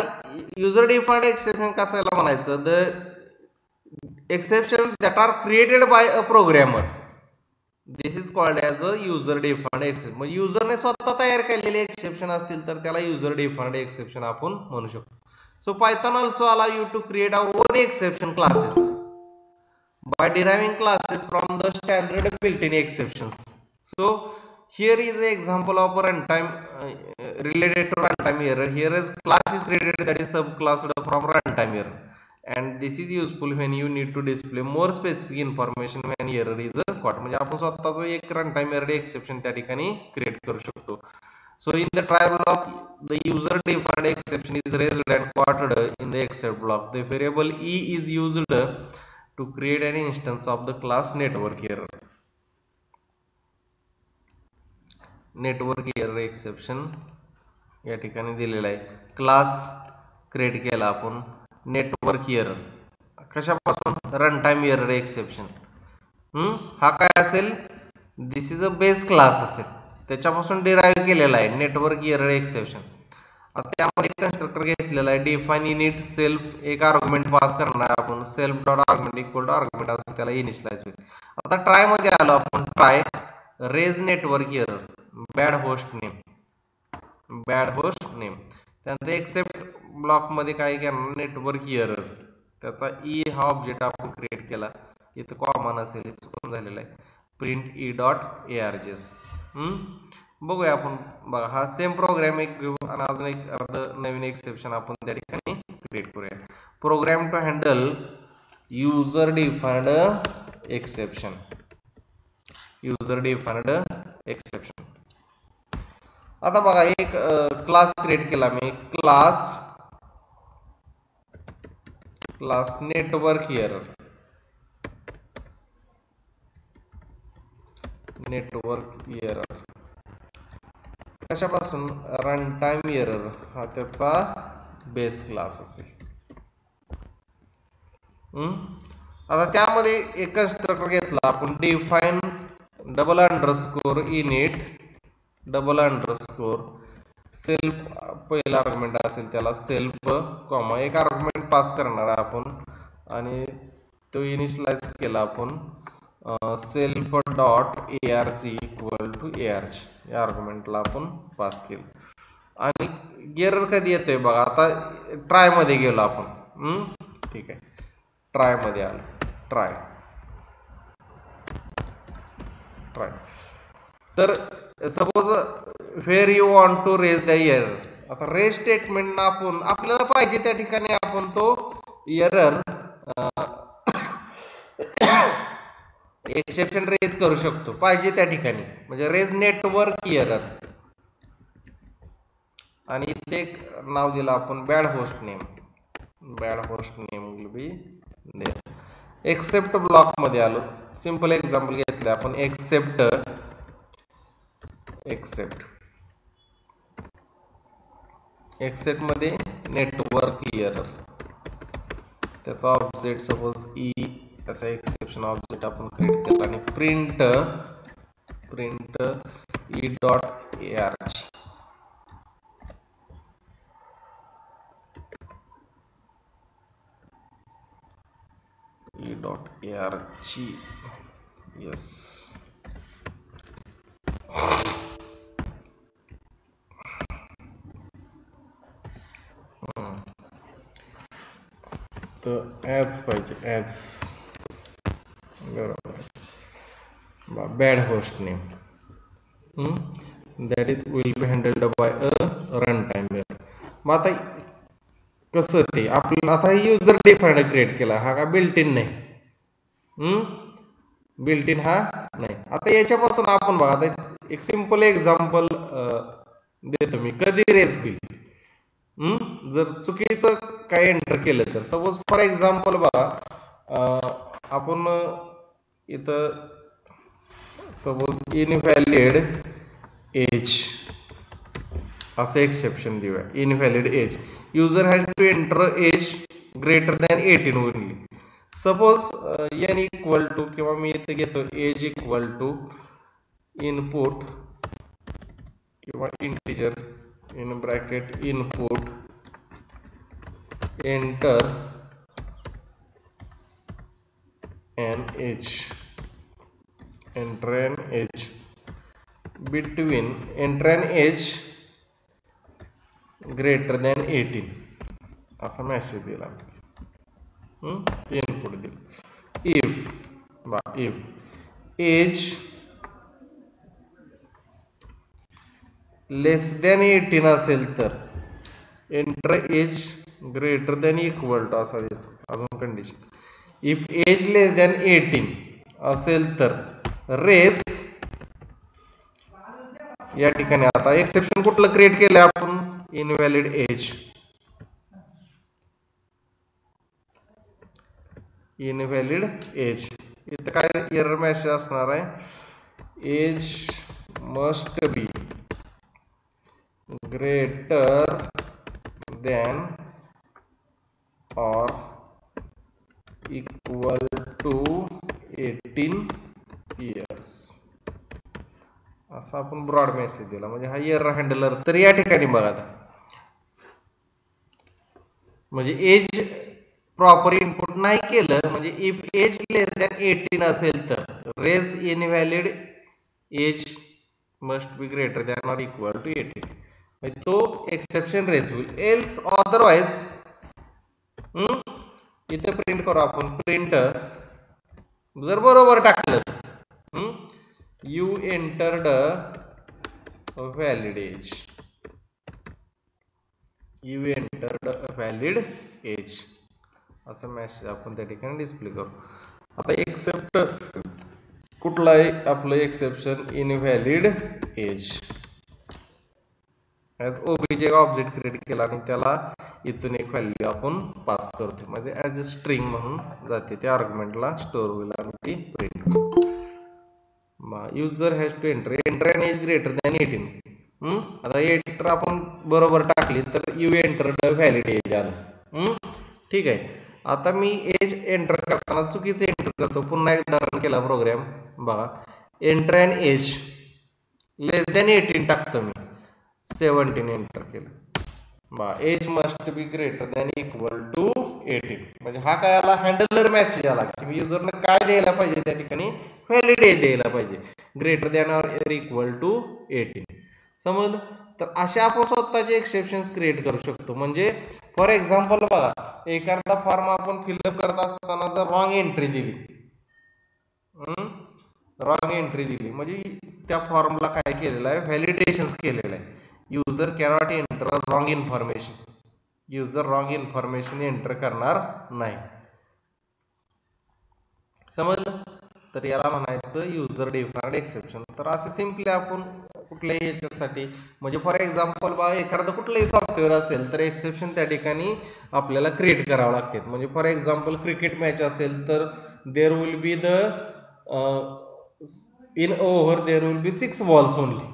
user defined exception कसायला म्हणायचं? The exception that are created by a programmer This is called as a user defined exception म्हणजे युजरने स्वतः तयार केलेले एक्सेप्शन असतील तर त्याला युजर डिफाइंड एक्सेप्शन आपण म्हणू शकतो so Python also allow you to create our own exception classes by deriving classes from the standard built-in exceptions. So here is an example of a runtime uh, related to runtime error. Here is class is created that is subclassed from runtime error. And this is useful when you need to display more specific information when error is caught. म्हणजे आपण स्वतःच एक runtime error exception त्या ठिकाणी create करू शकतो. So in the try block, the user defined exception is raised and quoted in the except block. The variable e is used to create an instance of the class network error. Network error exception या ठिकाणी दिलेला आहे class create केला आपण network error कशापासून? Run time error exception हा काय असेल? This is a base class असेल. त्याच्यापासून डिराईव्ह केलेला आहे. नेटवर्क एरर एक्सेप्शन त्यामध्ये कन्स्ट्रक्टर घेतलेला आहे. डिफाईन युनिट सेल्फ एक आर्ग्युमेंट पास करणार आपण. Self dot argument equal to argument असं त्याला इनिशलाइज होईल. आता ट्रायमध्ये आलो आपण. Try raise network error bad host name bad host name त्यानंतर एक्सेप्ट ब्लॉकमध्ये काय करणार नेटवर्क एरर त्याचा ई हा ऑब्जेक्ट आपण क्रिएट केला. इथं कॉमन असेल चुकून झालेला आहे. Print E dot A R जेस बघूया आपण. बघा हा सेम प्रोग्राम एक घेऊ आणि अजून एक अर्ध नवीन एक्सेप्शन आपण त्या ठिकाणी क्रिएट करूया program to handle user defined exception user defined exception आता बघा एक क्लास क्रिएट केला मी. Class class network error network error कशापासून? रन टाइम एरर हा त्याचा बेस क्लास असेल. आता त्यामध्ये एकच स्ट्रक्चर घेतला. आपण define double underscore init double underscore self पहिला आर्ग्युमेंट असेल त्याला सेल्फ कॉमा एक आर्ग्युमेंट पास करणार आपण. आणि तो इनिशलाइज केला आपण. Self dot A R G equal to A R G या आर्ग्युमेंटला आपण पास केलं. आणि गेरर कधी येतोय बघा. आता ट्रायमध्ये गेलो आपण. ठीक आहे. ट्रायमध्ये आलो. ट्राय ट्राय तर suppose where you want to raise the error आता रेज स्टेटमेंट आपण आपल्याला पाहिजे त्या ठिकाणी आपण तो एरर एक्सेप्शन रेज करू शकतो. पाहिजे त्या ठिकाणी. म्हणजे रेज नेटवर्क एरर आणि इथे एक नाव दिलं आपण bad host name bad host name will be except ब्लॉकमध्ये आलो. सिंपल एक्झाम्पल घेतलं आपण. एक्सेप्ट एक्सेप्ट एक्सेप्टमध्ये नेटवर्क एरर त्याचा ऑब्जेक्ट सपोज ई असा एक्सेप्शन ऑब्जेक्ट आपण क्रिएट केला आणि print print E dot A R E dot A R G yes तर ॲज पाहिजे ॲज बरोबर. Bad host name that is will be handled by a run time मग आता कसं ते? आपल्याला आता युजर डिफाईन क्रिएट केला. हा का बिल्ट इन नाही. बिल्ट इन हा नाही. आता याच्यापासून आपण बघा आता एक सिंपल एक्झाम्पल देतो मी. कधी रेस बिल जर चुकीचं काय एंटर केलं तर. सपोज फॉर एक्झाम्पल बघा आपण इथं सपोज इनव्हॅलिड एज असं एक्सेप्शन देऊया. Invalid age user has to enter age greater than eighteen only suppose N equal to किंवा मी इथे घेतो एज इक्वल टू इनपुट किंवा integer in bracket input enter an age enter an age between enter an age greater than 18 असा message दिला input दिलं if बा if age less than eighteen असेल तर enter age greater than equal to असा condition if age less than eighteen असेल तर race या आता एक्सेप्शन कुठलं क्रिएट केलं आपण इनव्हॅलिड एज इनव्हॅलिड एज इथं काय error message age must be greater than or equal to eighteen years असा आपण ब्रॉड मेसेज दिला. म्हणजे हा इयर हँडलर तर या ठिकाणी बघा आता. म्हणजे एज प्रॉपर इनपुट नाही केलं म्हणजे if age less than eighteen असेल तर raise invalid age must be greater than or equal to eighteen तो एक्सेप्शन रेज होईल. एल्स अदरवाइज इथे प्रिंट करू आपण. प्रिंट जर बरोबर टाकलं you entered valid age you entered valid age असं मेसेज आपण त्या ठिकाणी डिस्प्ले करू. आता एक्सेप्ट कुठलाही आपलं exception invalid age OBJ object create केला आणि त्याला इथून एक व्हॅल्यू आपण पास करतो म्हणजे ऍज अ स्ट्रिंग म्हणून जाते त्या आर्ग्युमेंटला स्टोअर होईल आणि ती print user has to enter enter and age greater than eighteen आता एंटर आपण बरोबर टाकली तर you enter the valid age आलं ठीक आहे. आता मी एज एंटर करताना चुकीचं एंटर करतो. पुन्हा एकदा रन केला प्रोग्राम बघा. Enter and age less than eighteen टाकतो मी. सेवन्टीन एंटर केलं. Age must be greater than equal to eighteen म्हणजे हा काय आला? हँडलर मेसेज आला. की युजरनं काय द्यायला पाहिजे? त्या ठिकाणी व्हॅलिड एज द्यायला पाहिजे. Greater than or equal to eighteen समज तर असे आपण स्वतःचे एक्सेप्शन क्रिएट करू शकतो. म्हणजे फॉर एक्झाम्पल बघा एखादा फॉर्म आपण फिलअप करत असताना जर रॉंग एंट्री दिली. रॉंग एंट्री दिली. म्हणजे त्या फॉर्मला काय केलेलं आहे? व्हॅलिडेशन केलेलं आहे. User cannot enter wrong information user wrong information enter करणार नाही. समजलं? तर याला म्हणायचं युजर डिफाईन्ड एक्सेप्शन तर असे सिम्पली आपण कुठल्याही याच्यासाठी म्हणजे फॉर एक्झाम्पल बा एखादं कुठलंही सॉफ्टवेअर असेल तर एक्सेप्शन त्या ठिकाणी आपल्याला क्रिएट करावं लागते. म्हणजे फॉर एक्झाम्पल क्रिकेट मॅच असेल तर there will be the in over there will be six balls only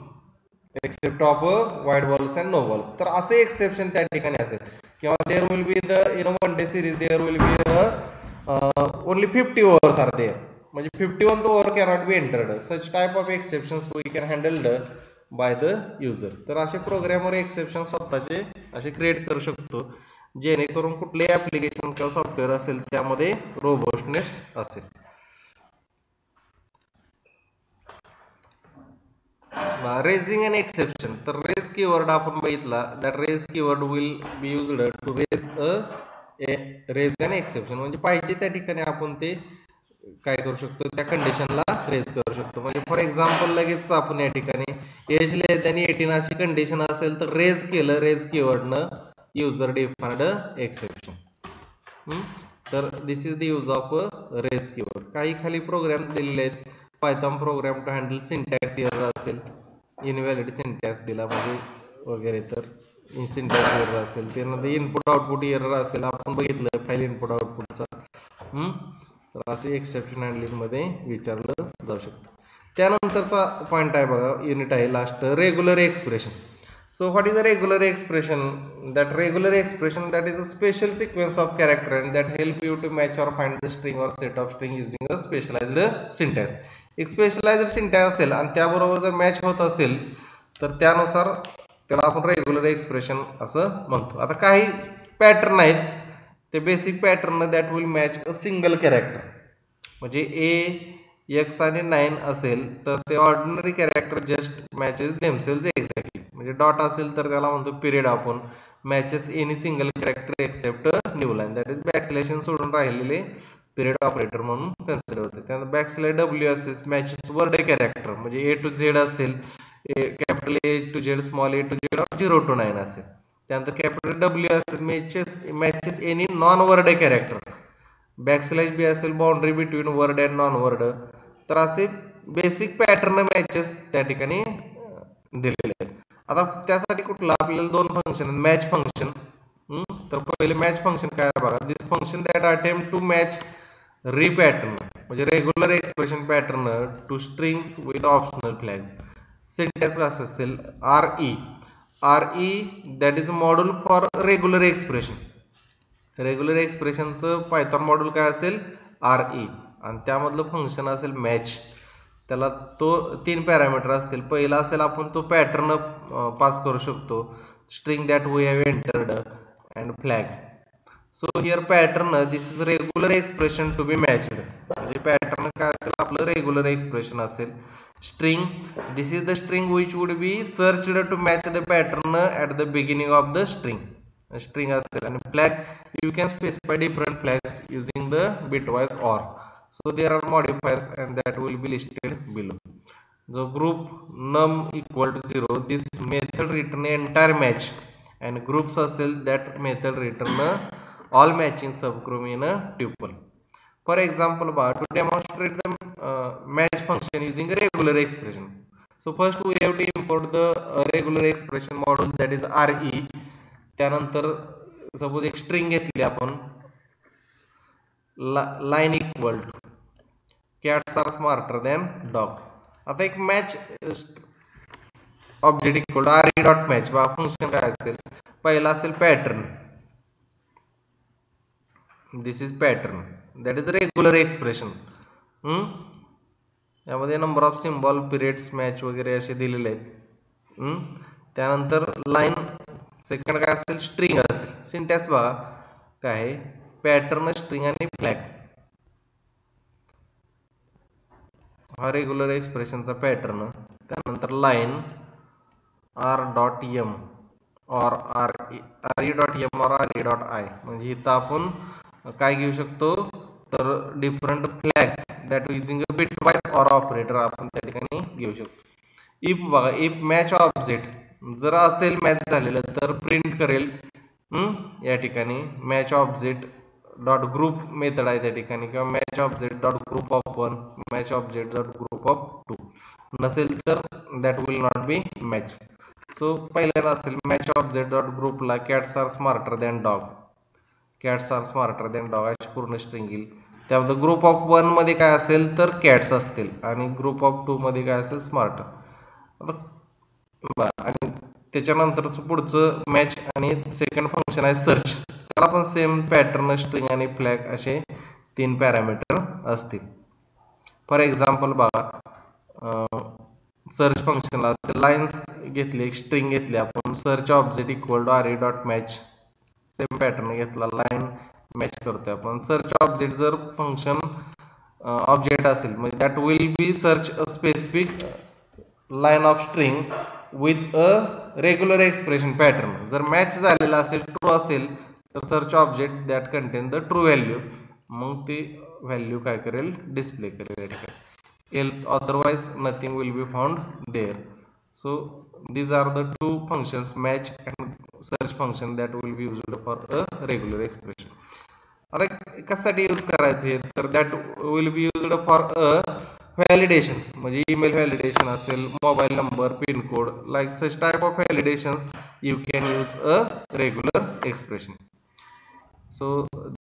except of wide balls and no balls तर असे एक्सेप्शन त्या ठिकाणी असेल. किंवा there will be the in one day series there will be only fifty overs are there म्हणजे fifty one over cannot be entered such type of exception we can handled by the user तर असे प्रोग्रामवर exception स्वतःचे असे create करू शकतो. जेणेकरून कुठलेही application किंवा सॉफ्टवेअर असेल त्यामध्ये रोबोस्टनेस असेल. रेजिंग अन एक्सेप्शन तर रेज कीवर्ड आपण बघितला that raise keyword will be used to raise a raise an exception म्हणजे पाहिजे त्या ठिकाणी आपण ते काय करू शकतो त्या कंडिशनला रेज करू शकतो. म्हणजे फॉर एक्झाम्पल लगेच आपण या ठिकाणी एज लेस दॅन एटीन अशी कंडिशन असेल तर रेज केलं रेज कीवर्डनं युजर डिफाइंड एक्सेप्शन तर this is the use of raise keyword काही खाली प्रोग्राम दिलेले आहेत. Python program to handle syntax error असेल. इनवॅलिड सिंटॅक्स दिला म्हणजे वगैरे तर इन्सेंटेन्स एरर असेल ते नंतर इनपुट आउटपुट एरर असेल आपण बघितलं फाईल इनपुट आउटपुटचा तर असे एक्सेप्शन हँडलिंगमध्ये विचारलं जाऊ शकतं. त्यानंतरचा पॉईंट आहे बघा युनिट आहे last regular expression so what is a regular expression that regular expression that is a special sequence of character and that help you to match or find the string or set of string using a specialized syntax एक स्पेशलायझर syntax असेल आणि त्याबरोबर जर match होत असेल तर त्यानुसार त्याला आपण रेग्युलर एक्सप्रेशन असं म्हणतो. आता काही पॅटर्न आहेत. ते basic pattern that will match a single character म्हणजे ए एक्स आणि नाईन असेल तर ते ordinary character just matches themselves exactly म्हणजे डॉट असेल तर त्याला म्हणतो पिरियड आपण. Matches any single character except new line that is backslash सोडून राहिलेले पिरियड ऑपरेटर म्हणून कन्सिडर होते. त्यानंतर बॅकस्लॅश डब्ल्यू असेल मॅचेस वर्ड कॅरेक्टर म्हणजे ए टू झेड असेल capital A to Z small A to Z zero to nine असेल. त्यानंतर कॅपिटल डब्ल्यू असेल matches matches any non word character backslash B असेल boundary between word and non word तर असे basic pattern matches त्या ठिकाणी दिलेले आहेत. आता त्यासाठी कुठलं आपल्याला दोन फंक्शन मॅच फंक्शन तर पहिले मॅच फंक्शन काय बघा. This function that attempt to match re pattern म्हणजे regular expression pattern to strings with optional flags syntax असं असेल R E R E that is module for regular expression regular एक्सप्रेशनचं Python module काय असेल? R E आणि त्यामधलं function असेल match त्याला तो तीन पॅरामीटर असतील. पहिला असेल आपण तो पॅटर्न पास करू शकतो. String that we have entered and flag so here pattern this is regular expression to be matched म्हणजे पॅटर्न काय असेल आपलं रेग्युलर एक्सप्रेशन असेल string this is the string which would be searched to match the pattern at the beginning of the string string असेल आणि flag you can specify different flags using the bitwise OR so there are modifiers and that will be listed below the group num equal to 0 this method return entire match and groups असेल that method return all matching subgroup in a tuple for example to demonstrate the uh, match function using a regular expression so first we have to import the uh, regular expression module that is re त्यानंतर suppose एक string घेतली आपण line equal to cats are smarter than dog आता एक match object equal to r dot match बा function काय असेल पहिला असेल pattern This is pattern that is regular expression यामध्ये number of symbol periods match वगैरे असे दिलेले आहेत. Hmm? त्यानंतर लाईन सेकंड काय असेल? स्ट्रिंग असेल. सिंटॅक्स बघा. काय आहे? पॅटर्न स्ट्रिंग आणि फ्लॅग हा रेग्युलर एक्सप्रेशनचा पॅटर्न त्यानंतर line R dot M or R R E dot M or R E dot I म्हणजे इथं आपण काय घेऊ शकतो? तर different flags that using a bitwise or operator आपण त्या ठिकाणी घेऊ शकतो. इफ़ बघा इफ़ मॅच ऑब्जेक्ट जर असेल मॅच झालेलं तर प्रिंट करेल. या ठिकाणी match object dot group method आहे त्या ठिकाणी किंवा match object dot group of one match object dot group of two नसेल तर that will not be match so पहिल्यांदा असेल मॅच ऑब्जेक्ट डॉट ग्रुपला cats are smarter than dog cats are smarter than dog अशी पूर्ण string येईल त्यामध्ये group of वनमध्ये काय असेल तर कॅट्स असतील आणि ग्रुप ऑफ टू मध्ये काय असेल स्मार्टर आणि त्याच्यानंतरच पुढचं मॅच आणि सेकंड फंक्शन आहे सर्च त्याला पण सेम पॅटर्न स्ट्रिंग आणि फ्लॅग असे तीन पॅरामीटर असतील. फॉर एक्झाम्पल बघा सर्च फंक्शनला असेल लाईन्स घेतली एक स्ट्रिंग घेतली आपण search object equal to R E dot match same pattern घेतला लाईन मॅच करतोय आपण. सर्च ऑब्जेक्ट जर फंक्शन ऑब्जेक्ट असेल म्हणजे that will be search a specific line of string with a regular expression pattern जर match झालेला असेल true असेल तर search object that contain the true value मग ते व्हॅल्यू काय करेल? डिस्प्ले करेल. या ठिकाणी L otherwise nothing will be found there so these are the two functions match and search function that will be used for a regular expression आता कशासाठी use करायचे? तर that will be used for a validations म्हणजे email validation असेल mobile number pincode like such type of validations you can use a regular expression so